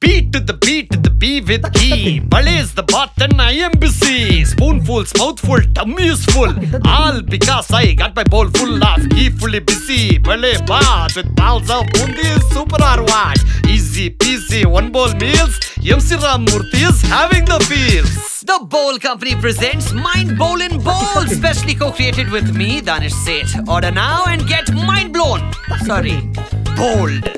Beat to the beat to the B with key. Malays the button, I am busy. Spoonfuls, mouthful, tummy is full. All because I got my bowl full of ghee, fully busy. Malay bath with balls of bundi is super or what? Easy peasy, one bowl meals. MC Ramamurthy is having the feels. The Bowl Company presents Mind Bowl in Bowl, specially co-created with me, Danish Sait. Order now and get mind blown. Sorry, bold.